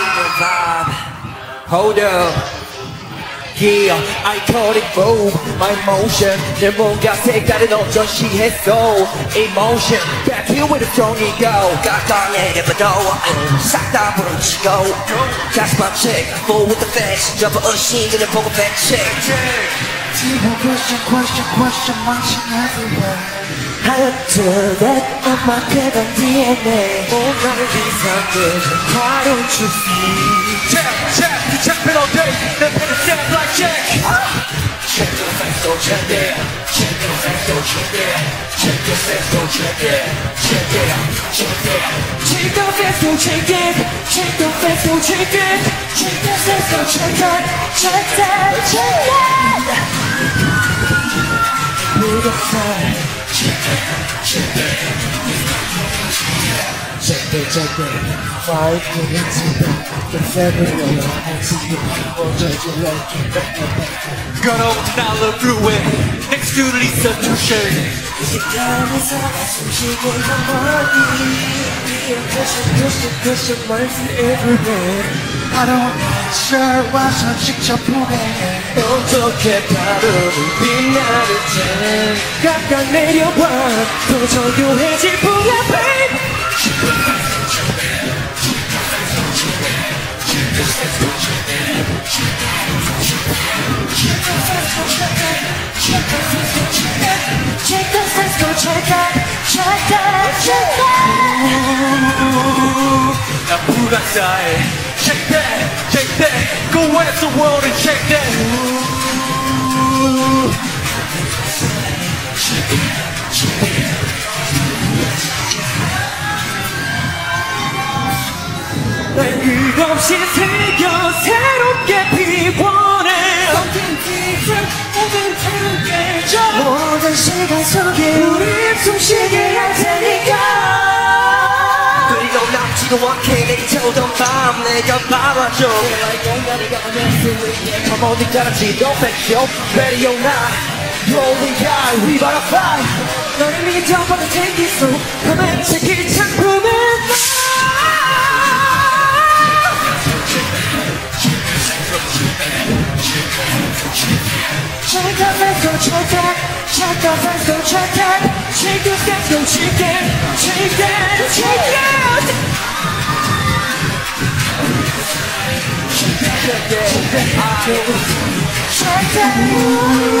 Single vibe. Hold up. Yeah, I call it move, my motion 내 뭔가 색다른 어떤 시했어 Emotion, back here with a strong ego 깎아내려봐도 싹다 부러지고 다시 check, full with the facts 접어 의심을 보고 fact check People question, question, question, marching everywhere. 하얗게 that on my 쾌감 DNA 뭔가를 이상해 Why don't you see Check, check, you check it all day. 내 펜은 stand like check. Check the facts, don't check it Check the facts, don't check it Check the facts, don't check it Check it, check it Check the facts, don't check it Check the facts, don't check it Check the facts, don't check it Check that, check that With a sign Check it, check it. Five minutes ago, the February Gonna open dollar brewery next to Lisa Touche. She got us up, she gave her money. Push it, push it, push it, life everyday. I don't sure why some chicks are pulling. 어떻게 가로를 빛나를 채 각각 내려와 더 정교해질 뿐이야 babe 나 불안사해 Shake that, shake that Go at the world and shake that 날 끝없이 새겨 새롭게 피워내 Something different 모든 함께져 모든 시간 속에 우리 숨쉬게 할 테니까. 그리고 남지도 않게 모든 밤 내가 바라줘 밤 어디까지 너 뺏겨 Radio night You're only guy we gotta fight 너를 위해 전부를 챙기소 밤에 책일 작품은 Check out that go check out Check out that go check out Check out that go check out Check out That. Check that.